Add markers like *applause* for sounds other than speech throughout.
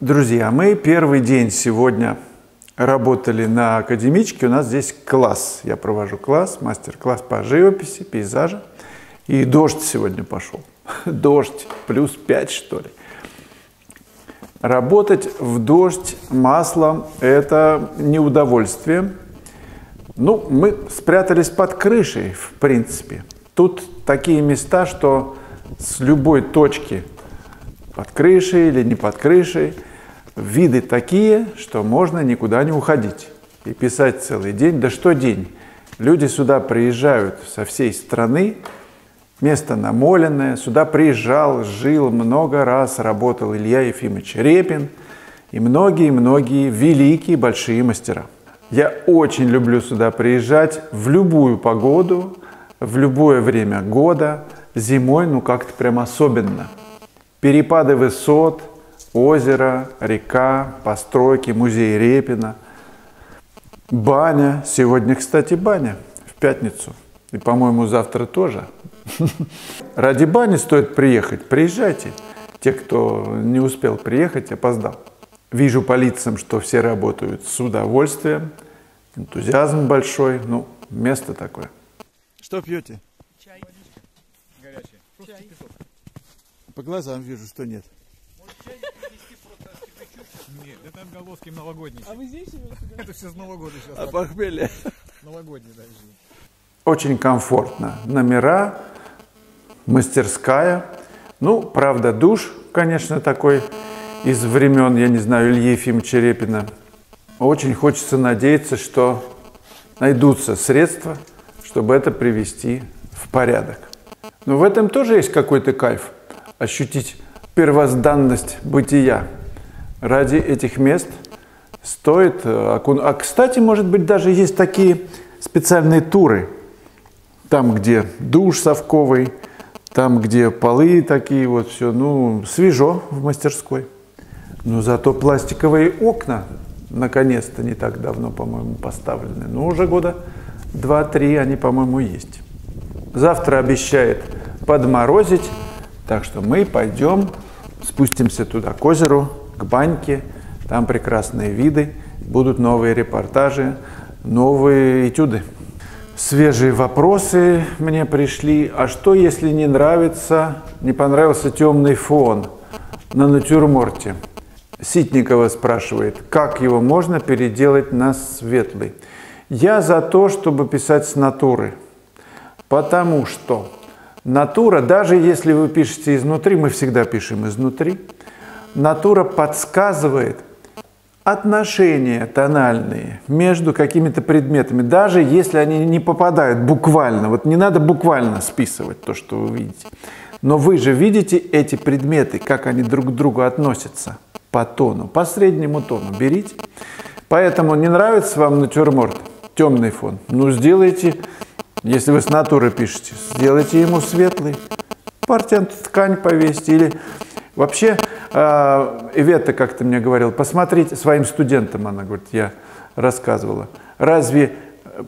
Друзья, мы первый день сегодня работали на академичке. У нас здесь класс. Я провожу класс, мастер-класс по живописи, пейзажа. И дождь сегодня пошел. *laughs* Дождь, плюс 5 что ли. Работать в дождь маслом – это не удовольствие. Ну, мы спрятались под крышей, в принципе. Тут такие места, что с любой точки под крышей или не под крышей виды такие, что можно никуда не уходить и писать целый день. Да что день? Люди сюда приезжают со всей страны, Место намоленное. Сюда приезжал, жил много раз, работал Илья Ефимович Репин и многие-многие великие большие мастера. Я очень люблю сюда приезжать в любую погоду, в любое время года, зимой, ну как-то прям особенно. Перепады высот, озеро, река, постройки, музей Репина, баня. Сегодня, кстати, баня в пятницу. И, по-моему, завтра тоже. *laughs* Ради бани стоит приехать. Приезжайте. Те, кто не успел приехать, опоздал. Вижу по лицам, что все работают с удовольствием, энтузиазм большой. Ну, место такое. Что пьете? Чай. Горячий. Просто Чай. По глазам вижу, что нет. Нет, это отголоски новогодние. А вы здесь Это все с Нового года сейчас. А похмелье? Новогодние даже. Очень комфортно. Номера, мастерская. Ну, правда, душ, конечно, такой из времен, я не знаю, Ильи Ефимовича Репина. Очень хочется надеяться, что найдутся средства, чтобы это привести в порядок. Но в этом тоже есть какой-то кайф. Ощутить первозданность бытия. Ради этих мест стоит э, окун... А, кстати, может быть, даже есть такие специальные туры. Там, где душ совковый, там, где полы такие вот, все, ну, свежо в мастерской. Но зато пластиковые окна, наконец-то, не так давно, по-моему, поставлены. Ну, уже года два-три они, по-моему, есть. Завтра обещает подморозить, так что мы пойдем, спустимся туда, к озеру, к баньке. Там прекрасные виды, будут новые репортажи, новые этюды. Свежие вопросы мне пришли. А что, если не нравится, не понравился темный фон на натюрморте? Ситникова спрашивает, как его можно переделать на светлый? Я за то, чтобы писать с натуры. Потому что натура, даже если вы пишете изнутри, мы всегда пишем изнутри, натура подсказывает – отношения тональные между какими-то предметами, даже если они не попадают буквально, вот не надо буквально списывать то, что вы видите, но вы же видите эти предметы, как они друг к другу относятся по тону, по среднему тону. Берите. Поэтому не нравится вам натюрморт, темный фон, ну сделайте, если вы с натуры пишете, сделайте ему светлый, партию ткань повесьте или Вообще, а, Ивета как-то мне говорила, посмотрите, своим студентам, она говорит, я рассказывала, разве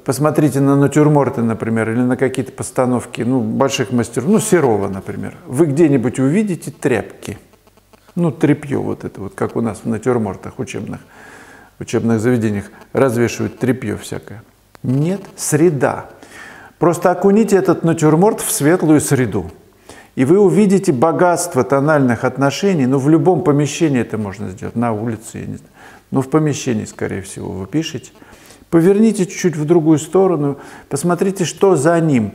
посмотрите на натюрморты, например, или на какие-то постановки, ну, больших мастеров, ну, Серова, например, вы где-нибудь увидите тряпки, ну, тряпье вот это вот, как у нас в натюрмортах учебных, учебных заведениях развешивают тряпье всякое. Нет, среда. Просто окуните этот натюрморт в светлую среду. И вы увидите богатство тональных отношений, ну в любом помещении это можно сделать, на улице, я не знаю, но в помещении, скорее всего, вы пишете. Поверните чуть-чуть в другую сторону, посмотрите, что за ним.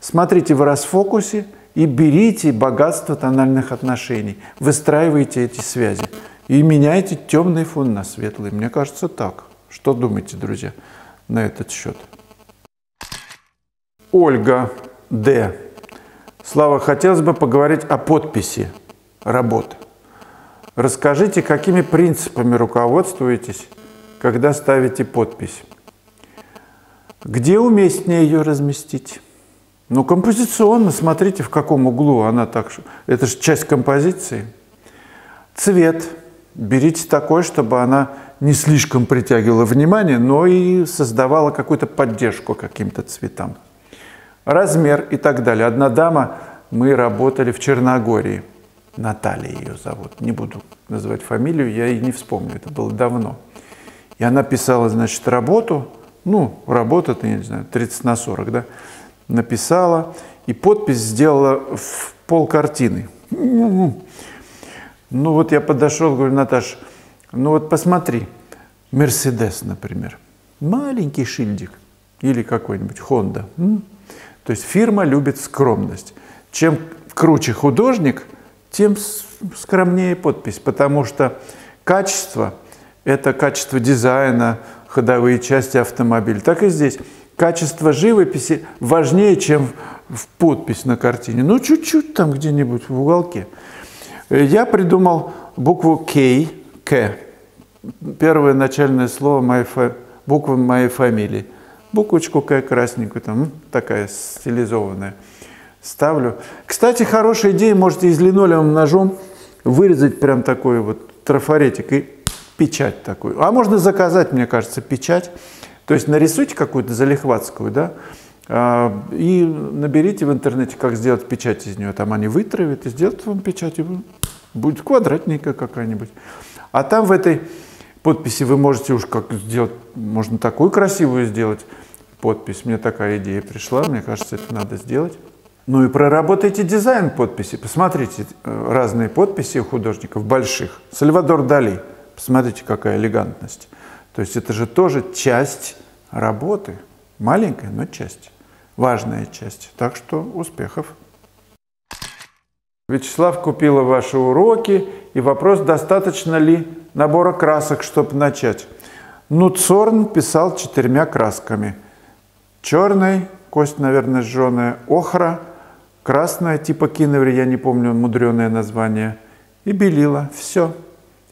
Смотрите в расфокусе и берите богатство тональных отношений, выстраивайте эти связи и меняйте темный фон на светлый. Мне кажется, так. Что думаете, друзья, на этот счет? Ольга Д. Слава, хотелось бы поговорить о подписи работы. Расскажите, какими принципами руководствуетесь, когда ставите подпись? Где уместнее ее разместить? Ну, композиционно, смотрите, в каком углу она так... Это же часть композиции. Цвет. Берите такой, чтобы она не слишком притягивала внимание, но и создавала какую-то поддержку каким-то цветам размер и так далее. Одна дама, мы работали в Черногории. Наталья ее зовут, не буду называть фамилию, я и не вспомню, это было давно. И она писала, значит, работу, ну, работа-то, я не знаю, 30 на 40, да, написала, и подпись сделала в пол картины. Ну вот я подошел, говорю, Наташа, ну вот посмотри, Мерседес, например, маленький шильдик или какой-нибудь Honda. То есть фирма любит скромность. Чем круче художник, тем скромнее подпись, потому что качество – это качество дизайна, ходовые части автомобиля. Так и здесь. Качество живописи важнее, чем в подпись на картине. Ну, чуть-чуть там где-нибудь в уголке. Я придумал букву К, К. Первое начальное слово моей, буквы моей фамилии. Буквочку К красненькую, там такая стилизованная. Ставлю. Кстати, хорошая идея, можете из линолеум ножом вырезать прям такой вот трафаретик и печать такую. А можно заказать, мне кажется, печать. То есть нарисуйте какую-то залихватскую, да, а, и наберите в интернете, как сделать печать из нее. Там они вытравят и сделают вам печать, и будет квадратненькая какая-нибудь. А там в этой подписи вы можете уж как сделать, можно такую красивую сделать подпись. Мне такая идея пришла, мне кажется, это надо сделать. Ну и проработайте дизайн подписи. Посмотрите э, разные подписи у художников больших. Сальвадор Дали. Посмотрите, какая элегантность. То есть это же тоже часть работы. Маленькая, но часть важная часть. Так что успехов! Вячеслав купила ваши уроки, и вопрос, достаточно ли набора красок, чтобы начать. Ну, Цорн писал четырьмя красками. Черный, кость, наверное, жженая, охра, красная, типа киноври, я не помню мудреное название, и белила. Все.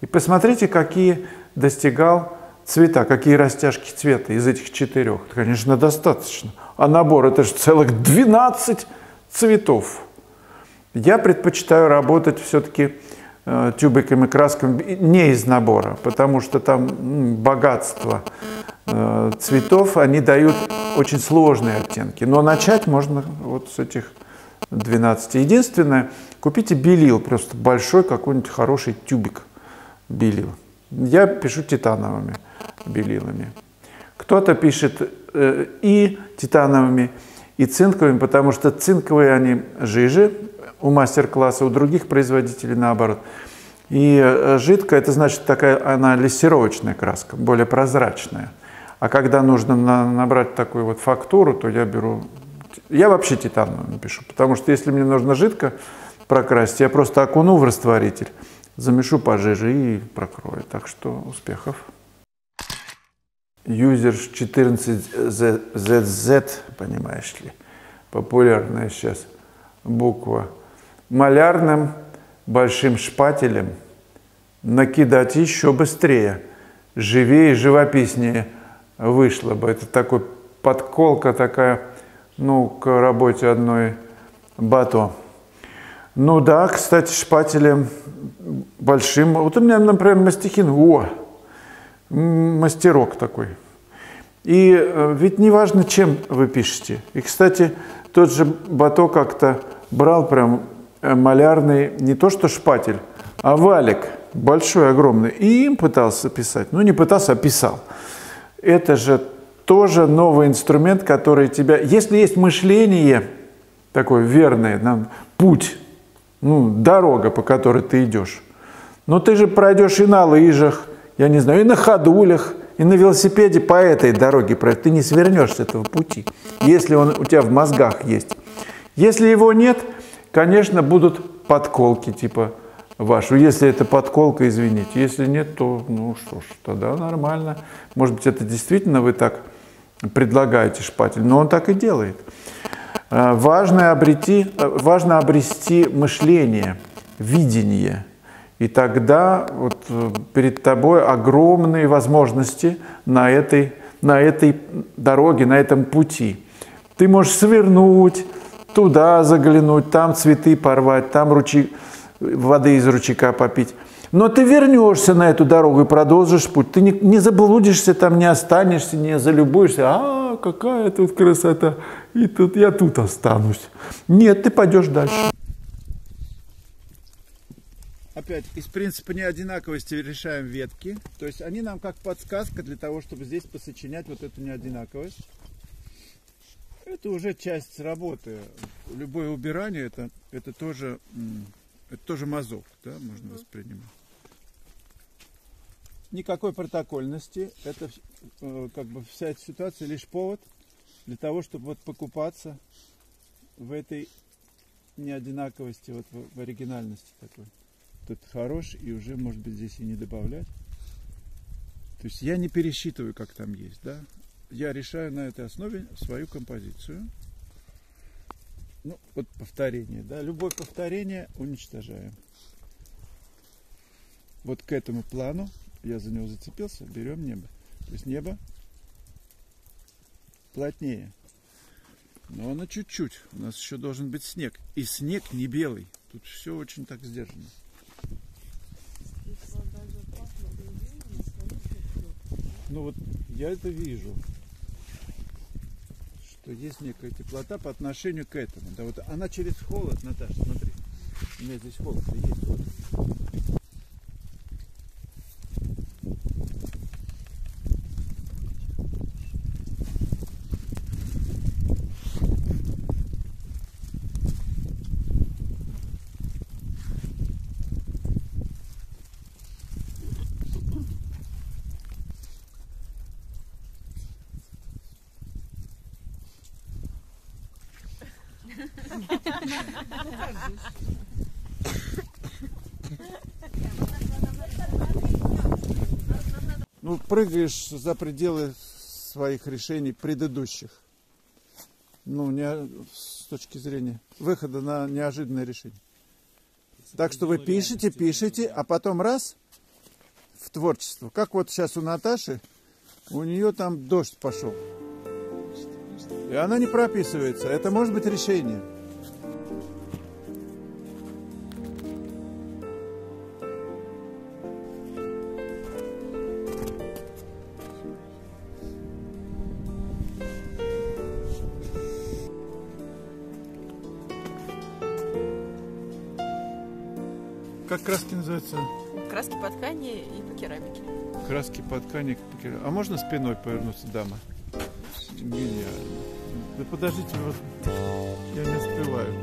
И посмотрите, какие достигал цвета, какие растяжки цвета из этих четырех. Конечно, достаточно а набор это же целых 12 цветов. Я предпочитаю работать все-таки э, тюбиками красками не из набора, потому что там богатство э, цветов, они дают очень сложные оттенки. Но начать можно вот с этих 12. Единственное, купите белил, просто большой какой-нибудь хороший тюбик белил. Я пишу титановыми белилами. Кто-то пишет э, и титановыми, и цинковыми, потому что цинковые они жиже у мастер-класса, у других производителей наоборот. И э, жидкая, это значит такая, она лессировочная краска, более прозрачная. А когда нужно на, набрать такую вот фактуру, то я беру... Я вообще титановым пишу, потому что если мне нужно жидко прокрасить, я просто окуну в растворитель, замешу пожиже и прокрою. Так что успехов! User 14ZZ, понимаешь ли, популярная сейчас буква, малярным большим шпателем накидать еще быстрее, живее и живописнее вышло бы. Это такой подколка такая, ну, к работе одной бато. Ну да, кстати, шпателем большим. Вот у меня, например, мастихин. О, мастерок такой. И э, ведь не важно, чем вы пишете. И, кстати, тот же Бато как-то брал прям малярный, не то что шпатель, а валик большой, огромный, и им пытался писать. Ну, не пытался, а писал. Это же тоже новый инструмент, который тебя... Если есть мышление такое верное, нам, путь, ну, дорога, по которой ты идешь, но ты же пройдешь и на лыжах, я не знаю, и на ходулях, и на велосипеде по этой дороге пройти. Ты не свернешь с этого пути, если он у тебя в мозгах есть. Если его нет, конечно, будут подколки типа вашу. Если это подколка, извините. Если нет, то ну что ж, тогда нормально. Может быть, это действительно вы так предлагаете шпатель, но он так и делает. Э, важно, обрети, э, важно обрести мышление, видение – и тогда вот э, перед тобой огромные возможности на этой, на этой дороге, на этом пути. Ты можешь свернуть, туда заглянуть, там цветы порвать, там ручей, воды из ручейка попить. Но ты вернешься на эту дорогу и продолжишь путь. Ты не, не заблудишься там, не останешься, не залюбуешься. А, какая тут красота. И тут я тут останусь. Нет, ты пойдешь дальше. опять из принципа неодинаковости решаем ветки. То есть они нам как подсказка для того, чтобы здесь посочинять вот эту неодинаковость. Это уже часть работы. Любое убирание это, это тоже это тоже мазок, да, можно воспринимать. Никакой протокольности. Это э, как бы вся эта ситуация лишь повод для того, чтобы вот покупаться в этой неодинаковости, вот в, в оригинальности такой. Тут хорош, и уже, может быть, здесь и не добавлять. То есть я не пересчитываю, как там есть, да. Я решаю на этой основе свою композицию. Ну, вот повторение, да. Любое повторение уничтожаем. Вот к этому плану, я за него зацепился, берем небо. То есть небо плотнее. Но оно чуть-чуть. У нас еще должен быть снег. И снег не белый. Тут все очень так сдержано. Ну вот я это вижу, что есть некая теплота по отношению к этому. Да вот она через холод, Наташа, смотри. У меня здесь холод есть. Вот. Ну, прыгаешь за пределы своих решений предыдущих. Ну, не, с точки зрения выхода на неожиданное решение. Так что вы пишете, пишете, а потом раз в творчество. Как вот сейчас у Наташи, у нее там дождь пошел. И она не прописывается. Это может быть решение. Как краски называются? Краски по ткани и по керамике. Краски по ткани. по кера- А можно спиной повернуться, дама? Гениально. Да подождите, вот я не успеваю.